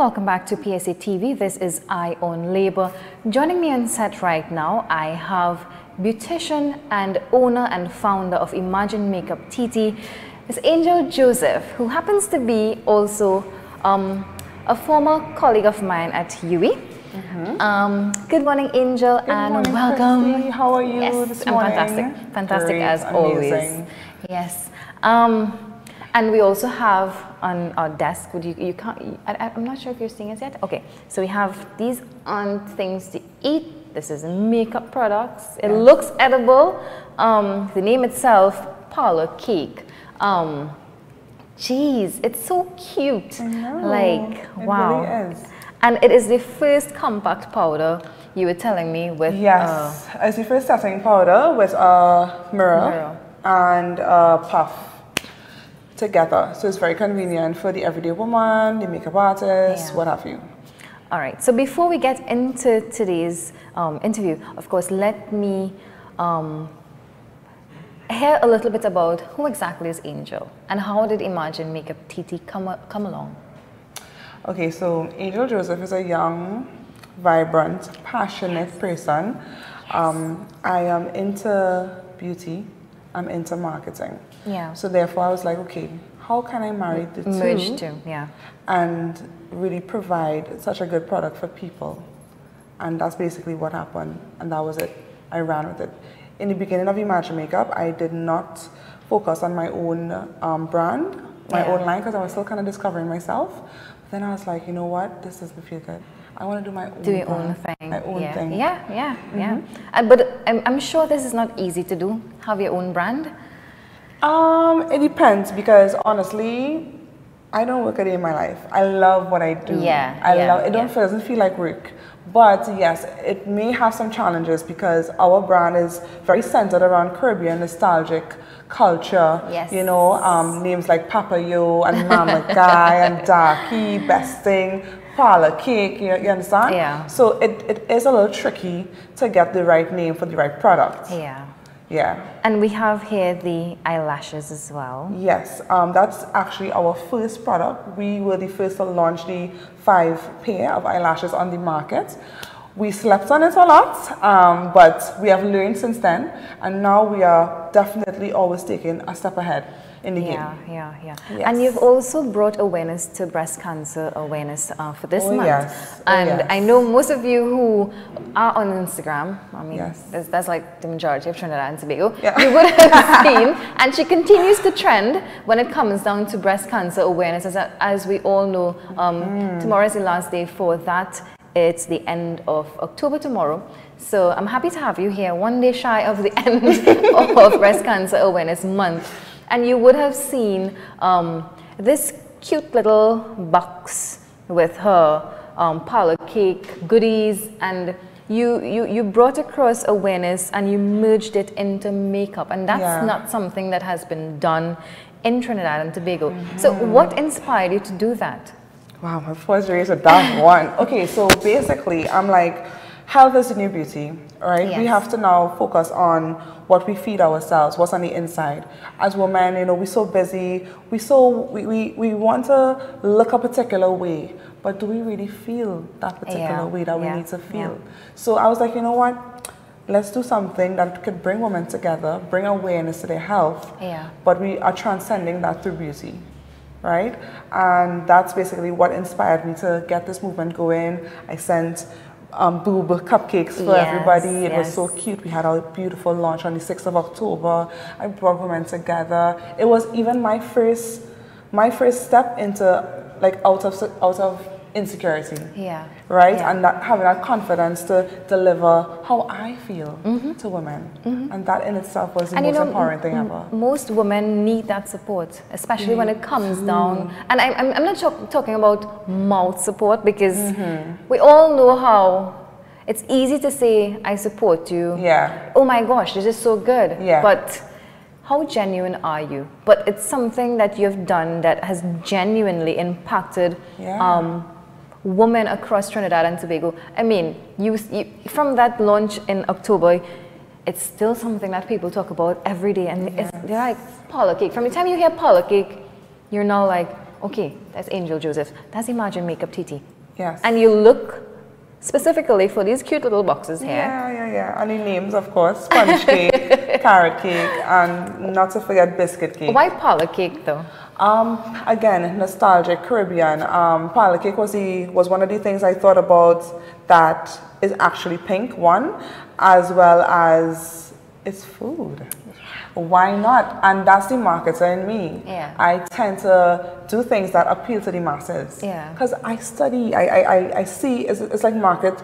Welcome back to PSA TV. This is Eye on Labour. Joining me on set right now, I have beautician and owner and founder of Imagine Makeup TT, Ms. Angel Joseph, who happens to be also um, a former colleague of mine at UWI. Mm -hmm. um, good morning, Angel, good and morning, welcome. Christy. How are you yes, this I'm morning? fantastic. Fantastic Great, as always. Yes. Um, and we also have on our desk, would you, you can't, I, am not sure if you're seeing us yet. Okay, so we have these on things to eat. This is makeup products. It Yeah. looks edible. Um, the name itself, parlor cake. Um, geez, it's so cute. Like, It wow. really. And it is the first compact powder you were telling me with. Yes, uh, it's the first setting powder with a mirror, Mirror. and a puff together. So it's very convenient for the everyday woman, the makeup artist, Yeah. what have you. All right. So before we get into today's um, interview, of course, let me um, hear a little bit about who exactly is Angel and how did Imagine Makeup TT come, come along? Okay, so Angel Joseph is a young, vibrant, passionate person. Um, I am into beauty, I'm into marketing. Yeah. So therefore, I was like, okay, how can I marry the two? Merged too. Yeah. and really provide such a good product for people. And that's basically what happened, and that was it. I ran with it. In the beginning of Imagine Makeup, I did not focus on my own um, brand, my Yeah. own line, because I was still kind of discovering myself. But then I was like, you know what, this doesn't feel good. I want to do my own Do your own thing. My own yeah. thing. Mm-hmm. Yeah, yeah, yeah. Uh, but I'm, I'm sure this is not easy to do. Have your own brand. Um, it depends because honestly, I don't work a day in my life. I love what I do. Yeah, I yeah, love it. Don't yeah. feel, doesn't feel like work. But yes, it may have some challenges because our brand is very centered around Caribbean nostalgic culture. Yes. You know, um, names like Papa Yo and Mama Guy and Darky, Besting, Parlor Cake. You, you understand? Yeah. So it, it is a little tricky to get the right name for the right product. Yeah. Yeah. And we have here the eyelashes as well. Yes, um, that's actually our first product. We were the first to launch the five pair of eyelashes on the market. We slept on it a lot, um, but we have learned since then, and now we are definitely always taking a step ahead in the Yeah, game. yeah, yeah. Yes. And you've also brought awareness to breast cancer awareness uh, for this Oh, month. yes. Oh, and yes. I know most of you who are on Instagram, I mean, Yes. that's, that's like the majority of Trinidad and Tobago, Yeah. you would have seen, and she continues to trend when it comes down to breast cancer awareness. As, as we all know, um, Mm. tomorrow is the last day for that. It's the end of October tomorrow. So I'm happy to have you here one day shy of the end of Breast Cancer Awareness Month. And you would have seen um, this cute little box with her um, parlor cake, goodies, and you, you, you brought across awareness and you merged it into makeup. And that's Yeah. not something that has been done in Trinidad and Tobago. So what inspired you to do that? Wow, my first race a that one. Okay, so basically, I'm like, health is the new beauty, right? We have to now focus on what we feed ourselves, what's on the inside. As women, you know, we're so busy, we so we, we, we want to look a particular way, but do we really feel that particular Yeah, way that yeah, we need to yeah. feel? So I was like, you know what? Let's do something that could bring women together, bring awareness to their health, Yeah. but we are transcending that through beauty right? And that's basically what inspired me to get this movement going. I sent um, boob cupcakes for Yes, everybody. It was so cute. We had our beautiful launch on the 6th of october. I brought women together. It was even my first my first step into like out of out of insecurity Yeah. right Yeah. and that having that confidence to deliver how i feel to women and that in itself was the. And you most know, empowering thing ever most women need that support, especially when it comes down. And I, I'm, I'm not talk- talking about mouth support because Mm-hmm. we all know how it's easy to say, I support you. yeah Oh my gosh, this is so good. Yeah. But how genuine are you? But it's something that you've done that has genuinely impacted Yeah. um, women across Trinidad and Tobago. I mean, you, you, from that launch in October, it's still something that people talk about every day. And it's, they're like, parlor cake. From the time you hear parlor cake, you're now like, okay, that's Angel Joseph, that's Imagine Makeup TT. Yes. And you look specifically for these cute little boxes here. Yeah, yeah, yeah. And the names, of course, sponge cake, carrot cake, and not to forget biscuit cake. Why parlor cake though? Um, again, nostalgic Caribbean. Um, parlor cake was the was one of the things I thought about that is actually pink. One, as well as it's food. Why not? And that's the marketer in me. Yeah. I tend to do things that appeal to the masses. Yeah. Because I study, I, I, I, I see, it's, it's like market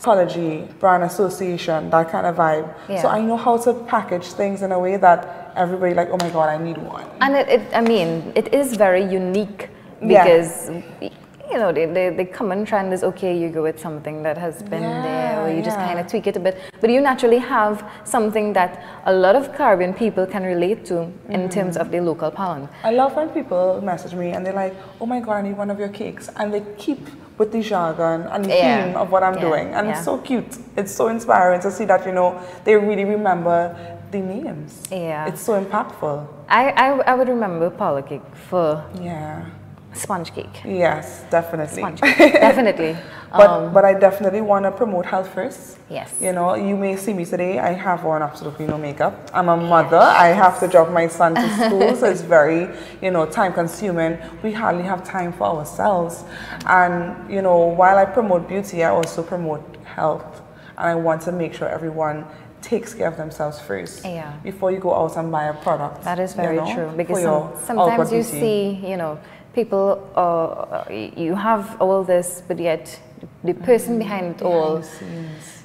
psychology, brand association, that kind of vibe. Yeah. So I know how to package things in a way that everybody like, oh my god, I need one. And it, it I mean, it is very unique Yeah. because, you know, the, the, the common trend is okay, you go with something that has been there, Yeah, you just kind of tweak it a bit. But you naturally have something that a lot of Caribbean people can relate to in Mm-hmm. terms of the local palm. I love when people message me and they're like, oh my god, I need one of your cakes. And they keep with the jargon and the Yeah. theme of what I'm Yeah, doing. And it's so cute. It's so inspiring to see that, you know, they really remember the names. Yeah. It's so impactful. I, I, I would remember parlor cake for Yeah. Sponge cake. Yes, definitely. Sponge cake, definitely. But, Um, but I definitely want to promote health first. Yes. You know, you may see me today, I have on absolutely no makeup. I'm a mother, I have to drop my son to school, so it's very, you know, time consuming. We hardly have time for ourselves. And, you know, while I promote beauty, I also promote health. And I want to make sure everyone takes care of themselves first Yeah. before you go out and buy a product. That is you very know, true because some, sometimes you see, you know, people, uh, you have all this, but yet the person mm-hmm. behind it all, behind scenes.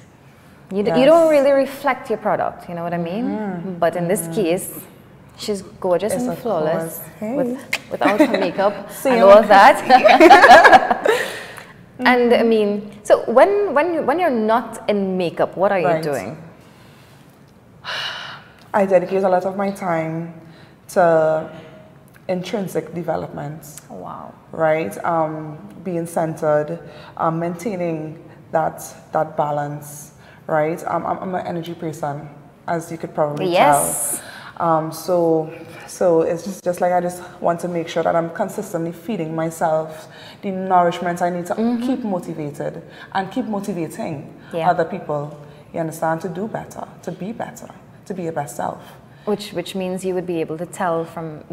You, d- you don't really reflect your product, you know what I mean? Mm-hmm. But in this mm-hmm. case, she's gorgeous Yes, and flawless. Hey. with, without her makeup and all that. and I mean, so when, when, you, when you're not in makeup, what are you doing? I dedicate a lot of my time to intrinsic development, Wow. right? Um, being centered, um, maintaining that that balance, right? Um, I'm, I'm an energy person, as you could probably Yes. tell. Um, so, so it's just, just like I just want to make sure that I'm consistently feeding myself the nourishment I need to keep motivated and keep motivating Yeah. other people. You understand? To do better, to be better, to be your best self. Which, which means you would be able to tell from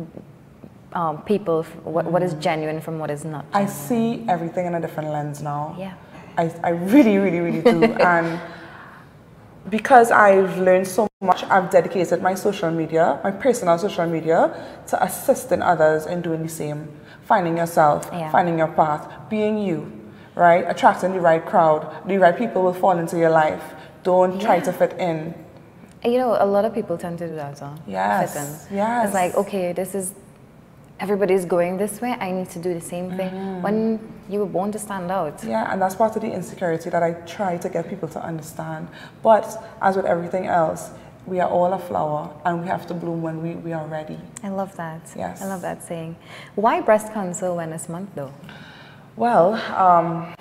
um, people what, what is genuine from what is not. I see everything in a different lens now. Yeah. I, I really, really, really do. and because I've learned so much, I've dedicated my social media, my personal social media, to assisting others in doing the same. Finding yourself, Yeah. finding your path, being you, right? Attracting the right crowd. The right people will fall into your life. Don't try to fit in. You know, a lot of people tend to do that. Huh? Yes, Fit in. yes. It's like, okay, this is, everybody's going this way, I need to do the same thing. Mm-hmm. When you were born to stand out. Yeah, and that's part of the insecurity that I try to get people to understand. But as with everything else, we are all a flower and we have to bloom when we, we are ready. I love that. Yes. I love that saying. Why Breast Cancer Awareness Month though? Well, um,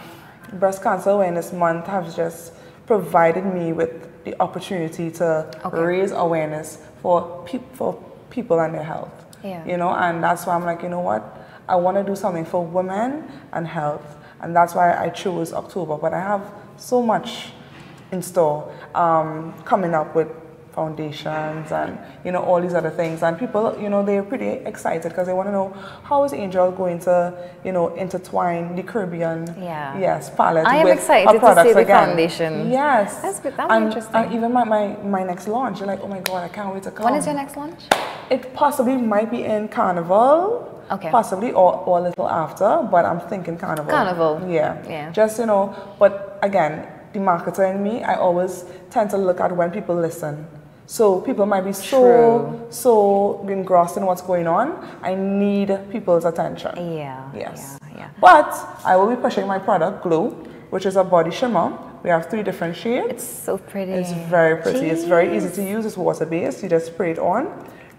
Breast Cancer Awareness Month has just provided me with the opportunity to Okay. raise awareness for, peop for people and their health. Yeah. You know, and that's why I'm like, you know what? I want to do something for women and health. And that's why I chose October. But I have so much in store um, coming up with foundations and you know all these other things and people you know they're pretty excited because they want to know how is angel going to you know intertwine the caribbean Yeah. yes palette I am with excited to see the again. foundation. yes That's good. That'll and, interesting. and even my, my my next launch you're like oh my god i can't wait to come When is your next launch? it possibly might be in carnival Okay. possibly or, or a little after but i'm thinking carnival Carnival. yeah Yeah. just you know but again the marketer in me i always tend to look at when people listen so people might be so True. so engrossed in what's going on i need people's attention Yeah. yes Yeah. yeah. but i will be pushing my product glow which is a body shimmer we have three different shades It's so pretty. it's very pretty. It's very easy to use. It's water based. You just spray it on,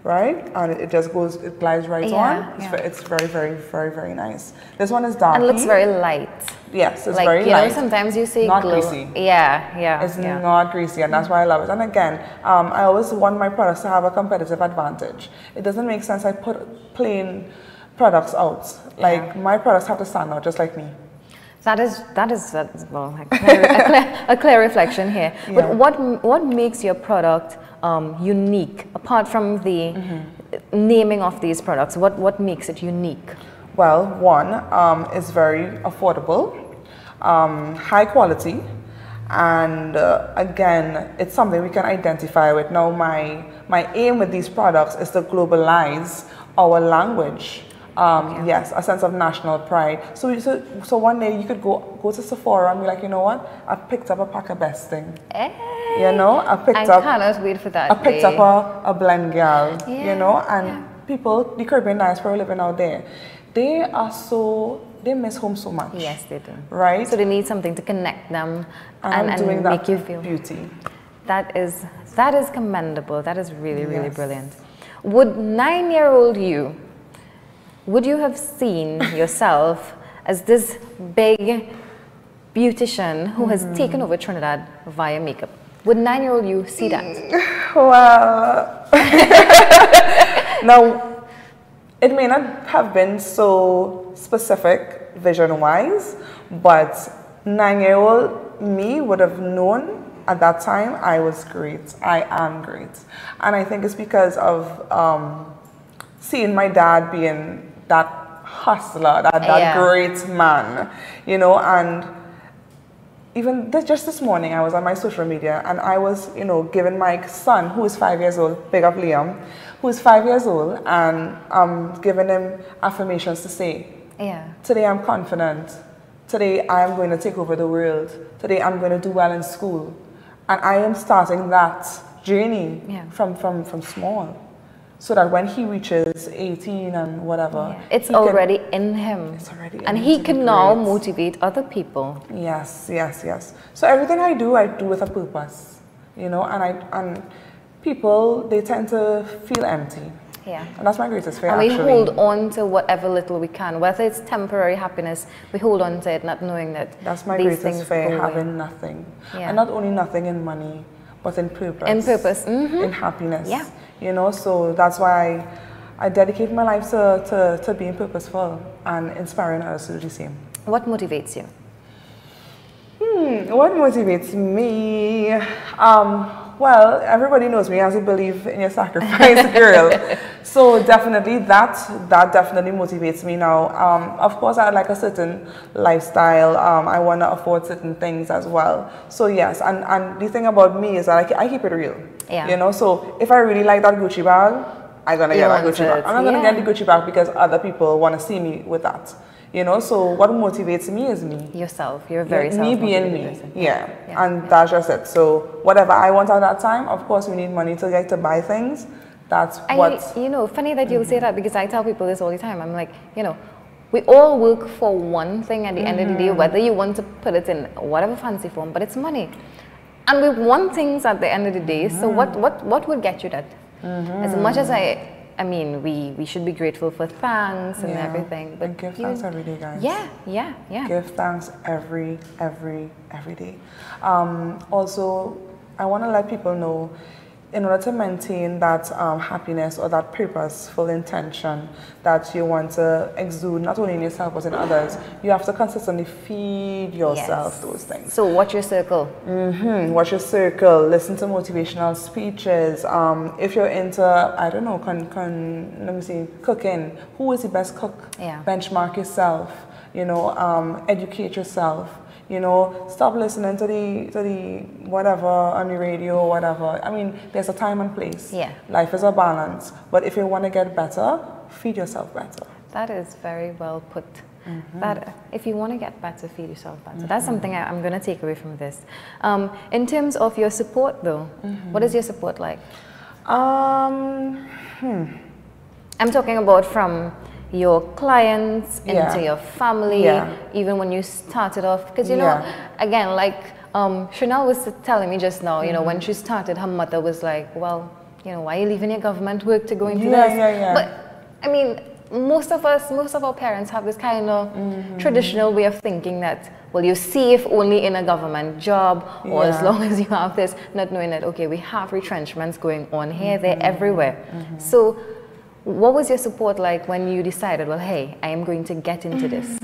right? And it, it just goes, it glides right Yeah, on. It's, yeah. ve- it's very, very, very, very nice. This one is dark. and looks very light. Yes, it's like very you light. know, sometimes you see Not glow. greasy. Yeah, yeah. It's yeah. not greasy, and that's why I love it. And again, um, I always want my products to have a competitive advantage. It doesn't make sense I put plain products out. Like my products have to stand out just like me. That is that is well a clear, a, clear, a clear reflection here. Yeah. But what what makes your product um, unique apart from the Mm-hmm. naming of these products? What what makes it unique? Well, one um, is very affordable, um, high quality, and uh, again, it's something we can identify with. Now, my my aim with these products is to globalize our language. Um, Yes, a sense of national pride. So, so, so one day you could go go to Sephora and be like, you know what? I picked up a pack of best thing. Eh, You know, I picked I up cannot wait for that. I picked day. up a, a blend gal, Yeah, you know, and yeah. people, the Caribbean diaspora living out there, they are so, they miss home so much. Yes, they do. Right? So they need something to connect them and, and, and make you feel. beauty. That is that is commendable. That is really really Yes. brilliant. Would nine-year-old you, would you have seen yourself as this big beautician who has Mm-hmm. taken over Trinidad via makeup? Would nine-year-old you see that? Well, now, it may not have been so specific vision wise, but nine year old me would have known at that time I was great. I am great. And I think it's because of um, seeing my dad being that hustler, that, that Yeah. great man, you know, and even this, just this morning, I was on my social media and I was, you know, giving my son, who is five years old, big up Liam, who is five years old, and um, giving him affirmations to say, Yeah. Today I'm confident. Today I am going to take over the world. Today I'm going to do well in school. And I am starting that journey Yeah. from, from, from small. So that when he reaches 18 and whatever, It's he can- already in him. It's already and him he can now great. motivate other people. Yes, yes, yes. So everything I do, I do with a purpose, you know, and I and people they tend to feel empty, Yeah. and that's my greatest fear. And we actually. hold on to whatever little we can, whether it's temporary happiness, we hold on to it, not knowing that That's my these greatest fear: go away. having nothing, Yeah. and not only nothing in money, but in purpose. In purpose, mhm. in happiness. Yeah. You know, so that's why I, I dedicate my life to, to, to being purposeful and inspiring others to do the same. What motivates you? Hmm, what motivates me? Um, well, everybody knows me as a believe in your sacrifice girl. So definitely that that definitely motivates me now. Um, of course, I like a certain lifestyle. Um, I want to afford certain things as well. So yes, and, and the thing about me is that I, I keep it real. Yeah. You know, so if I really like that Gucci bag, I'm gonna You get that Gucci bag. I'm not gonna get the Gucci bag because other people want to see me with that. You know, so what motivates me is me. Yourself. You're very Yeah, me being me. person. Yeah. Yeah. And that's just it. So whatever I want at that time, of course we need money to get to buy things. That's I, what you know, funny that you say that because I tell people this all the time. I'm like, you know, we all work for one thing at the end of the day, Mm-hmm. whether you want to put it in whatever fancy form, but it's money. And we want things at the end of the day. So Mm-hmm. what, what, what would get you that? As much as I, I mean, we, we should be grateful for thanks and Yeah. everything, but And give you- thanks every day, guys. yeah, yeah, yeah. Give thanks every, every, every day. Um, also, I want to let people know in order to maintain that um, happiness or that purposeful intention that you want to exude, not only in yourself but in others, you have to consistently feed yourself Yes. those things. So watch your circle. hmm Watch your circle. Listen to motivational speeches. Um, if you're into, I don't know, con, con, let me see, cooking. Who is the best cook? Yeah. Benchmark yourself. You know, um, educate yourself. You know, stop listening to the to the whatever on the radio or whatever. I mean, there's a time and place. Yeah. Life is a balance. But if you want to get better, feed yourself better. That is very well put. Mm-hmm. That if you want to get better, feed yourself better. That's something I, I'm going to take away from this. Um, in terms of your support, though, Mm-hmm. what is your support like? Um, hmm. I'm talking about from your clients into Yeah. your family, Yeah. even when you started off. Because you know, again, like um, Chanel was telling me just now, you know, Mm-hmm. when she started, her mother was like, "Well, you know, why are you leaving your government work to go into Yeah, this?" yeah, yeah. But I mean, most of us, most of our parents have this kind of Mm-hmm. traditional way of thinking that, well, you're safe only in a government job, or as long as you have this, not knowing that, okay, we have retrenchments going on here, Mm-hmm. there, everywhere. So, What was your support like when you decided, well, hey, I am going to get into this?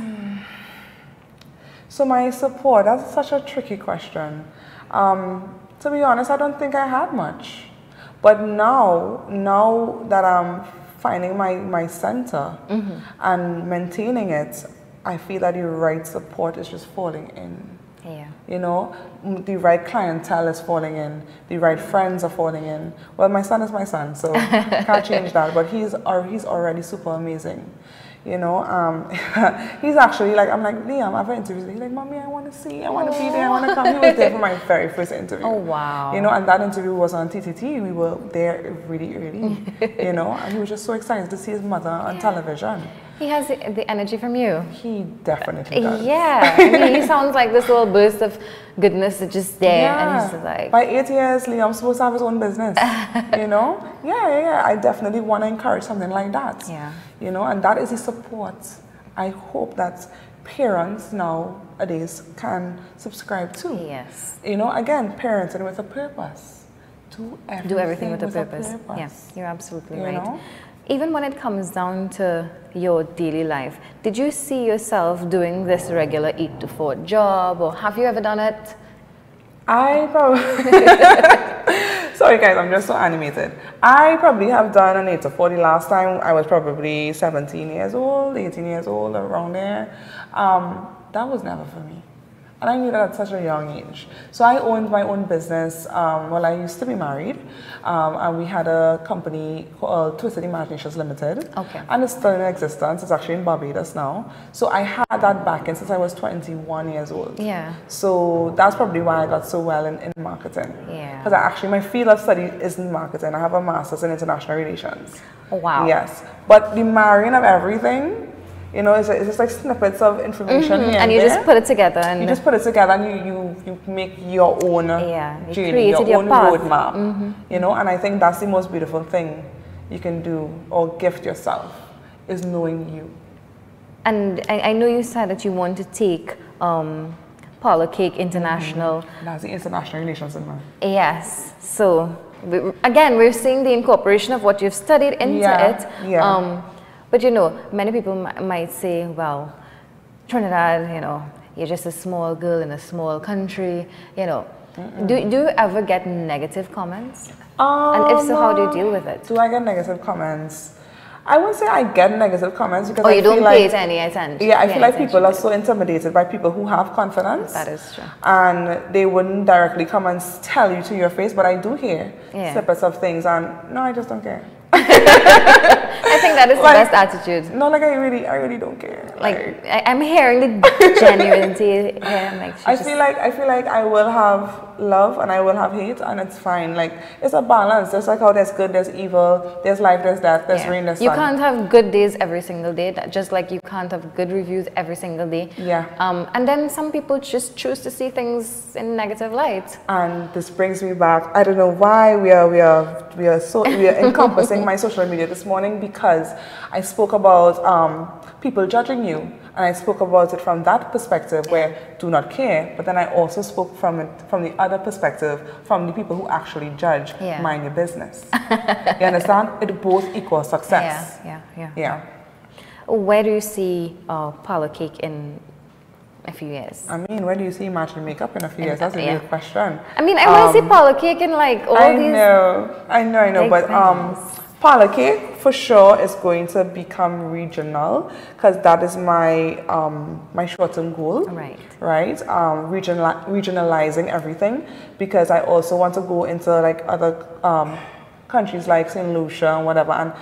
So my support, that's such a tricky question. Um, to be honest, I don't think I had much. But now, now that I'm finding my, my center mm-hmm. and maintaining it, I feel that the right support is just falling in. You know, the right clientele is falling in, the right friends are falling in. Well, my son is my son, so can't change that. But he's he's already super amazing. You know, um, he's actually like, I'm like, Liam, I've interviewed. He's like, Mommy, I want to see, I want to be there, I want to come. He was there for my very first interview. Oh, wow. You know, and that interview was on TTT. We were there really early, you know, and he was just so excited to see his mother on television. He has the energy from you. He definitely uh, does. Yeah. I mean, he sounds like this little burst of goodness that's just there. Yeah. And he's just like. By eight years, Liam's supposed to have his own business. you know? Yeah, yeah, yeah. I definitely want to encourage something like that. Yeah. You know, and that is the support. I hope that parents nowadays can subscribe to. Yes. You know, again, parenting with a purpose. Do everything, Do everything with, with a, purpose. a purpose. Yeah, you're absolutely you right. Know? Even when it comes down to your daily life, did you see yourself doing this regular 8 to 4 job or have you ever done it? I probably, sorry guys, I'm just so animated. I probably have done an 8 to 40 last time. I was probably 17 years old, 18 years old, around there. Um, that was never for me. And I knew that at such a young age. So I owned my own business. Um, well, I used to be married, um, and we had a company called Twisted Imaginations Limited. Okay. And it's still in existence. It's actually in Barbados now. So I had that backing since I was 21 years old. Yeah. So that's probably why I got so well in, in marketing. Yeah. Because actually, my field of study is in marketing. I have a master's in international relations. Oh, wow. Yes. But the marrying of everything you know, it's, it's just like snippets of information mm-hmm. and, you just put it together and you just put it together and you you, you make your own yeah, you journey, your, your own path. roadmap. Mm-hmm. You know, and I think that's the most beautiful thing you can do or gift yourself is knowing you. And I, I know you said that you want to take um, Parlor Cake International. Mm-hmm. That's the international relations in. Yes. So we, again, we're seeing the incorporation of what you've studied into yeah, it. Yeah. Um, but you know, many people might say, well, Trinidad, you know, you're just a small girl in a small country, you know. Do, do you ever get negative comments? Um, and if so, how do you deal with it? Do I get negative comments? I wouldn't say I get negative comments because oh, I you don't pay like, any attention. Yeah, I feel like people are so intimidated by people who have confidence. That is true. And they wouldn't directly come and tell you to your face, but I do hear yeah. snippets of things, and no, I just don't care. I think that is the best attitude. No, like I really, I really don't care. Like, like I, am hearing the genuinity here. Like I feel like I feel like I will have love and I will have hate, and it's fine. Like it's a balance. Just like how there's good, there's evil, there's life, there's death, there's yeah. rain, there's You can't have good days every single day. Just like you can't have good reviews every single day. Yeah. Um, and then some people just choose to see things in negative light. And this brings me back. I don't know why we are we are we are so we are encompassing my social media this morning because I spoke about um, people judging you and I spoke about it from that perspective where do not care, but then I also spoke from it from the other perspective, from the people who actually judge, yeah. mind your business. you understand? It both equals success. Yeah, yeah, yeah. Yeah. Where do you see uh, Parlor Cake in a few years? I mean, where do you see Imagine Makeup in a few in, years? That's a yeah. real question. I mean, I um, want to see Parlor Cake in like all I these. I know, I know, I know, but um, Parlor Cake for sure is going to become regional because that is my um, my short-term goal. Right. Right. Um, regional, regionalizing everything because I also want to go into like other um, countries like Saint Lucia and whatever and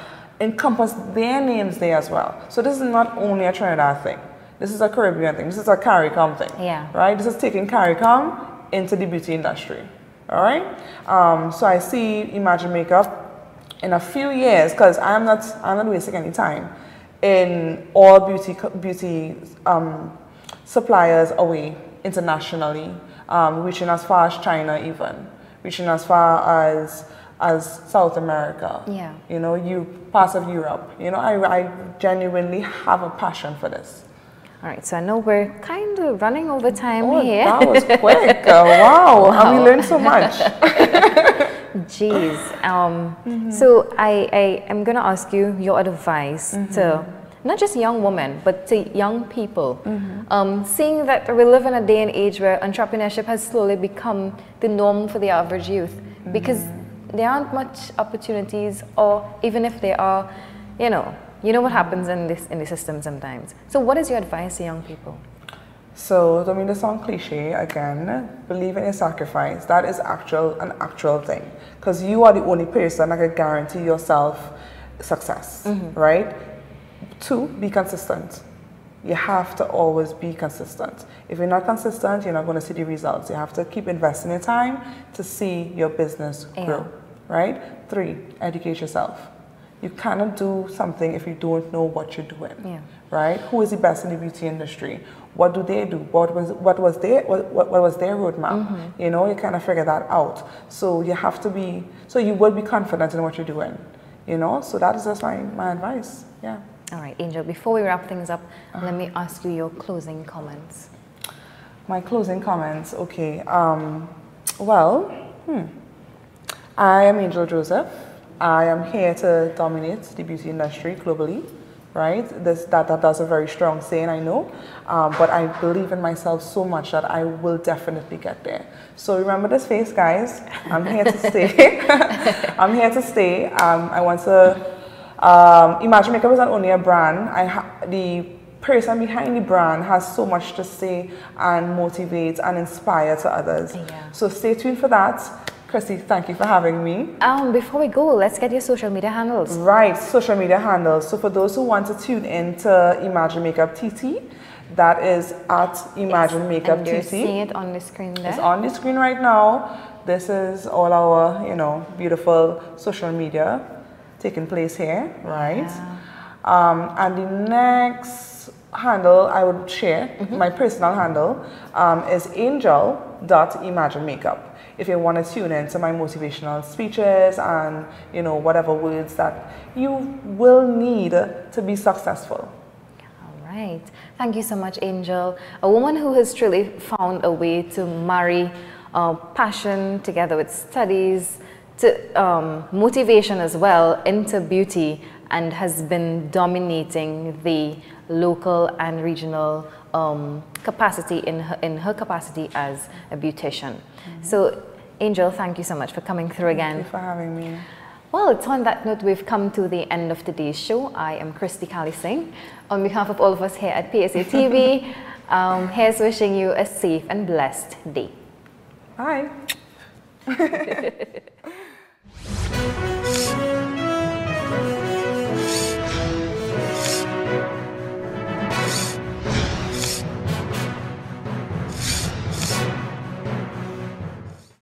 encompass their names there as well. So this is not only a Trinidad thing. This is a Caribbean thing. This is a CARICOM thing. Yeah. Right. This is taking CARICOM into the beauty industry. All right. Um, so I see Imagine Makeup in a few years, because I'm not, I'm not wasting any time, in all beauty, beauty um, suppliers away internationally, um, reaching as far as China even, reaching as far as as South America. Yeah. You know, you parts of Europe. You know, I, I genuinely have a passion for this. All right, so I know we're kind of running over time oh, here. That was quick. uh, wow. wow. And we learned so much. Jeez. Um, mm-hmm. So I, I am going to ask you your advice mm-hmm. to not just young women, but to young people. Mm-hmm. Um, seeing that we live in a day and age where entrepreneurship has slowly become the norm for the average youth mm-hmm. because there aren't much opportunities, or even if there are, you know, you know what happens in this in the system sometimes. So, what is your advice to young people? So, don't mean to sound cliche again. Believe in your sacrifice. That is actual an actual thing because you are the only person that can guarantee yourself success, mm-hmm. right? Two, be consistent. You have to always be consistent. If you're not consistent, you're not going to see the results. You have to keep investing your time to see your business grow, yeah. right? Three, educate yourself. You cannot do something if you don't know what you're doing, yeah. Right? Who is the best in the beauty industry? What do they do? What was what was their what, what was their roadmap? Mm-hmm. You know, you kind of figure that out. So you have to be so you will be confident in what you're doing. You know, so that is just my, my advice. Yeah. All right, Angel, before we wrap things up, uh, let me ask you your closing comments. My closing comments, okay. Um, well, hmm. I am Angel Joseph. I am here to dominate the beauty industry globally, right? This, that, that, that's a very strong saying, I know. Um, but I believe in myself so much that I will definitely get there. So remember this face, guys. I'm here to stay. I'm here to stay. Um, I want to um, Imagine Makeup is not only a brand, I the person behind the brand has so much to say and motivate and inspire to others. Yeah. So stay tuned for that. Christy, thank you for having me. Um, before we go, let's get your social media handles. Right, social media handles. So for those who want to tune in to Imagine Makeup TT, that is at Imagine it's, Makeup and you're TT. seeing it on the screen there. It's on the screen right now. This is all our, you know, beautiful social media taking place here, right? Yeah. Um, and the next handle I would share, mm -hmm. my personal handle, um, is angel.imaginemakeup. If you want to tune in to my motivational speeches and you know whatever words that you will need to be successful. All right. Thank you so much, Angel. A woman who has truly found a way to marry uh, passion together with studies, to um, motivation as well into beauty and has been dominating the local and regional um, capacity in her, in her capacity as a beautician. Mm -hmm. So Angel, thank you so much for coming through again. Thank you for having me. Well, it's on that note we've come to the end of today's show. I am Christy Kali Singh. On behalf of all of us here at PSA TV, um, here's wishing you a safe and blessed day. Bye.